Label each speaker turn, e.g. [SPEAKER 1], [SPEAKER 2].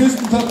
[SPEAKER 1] Tschüss und Gott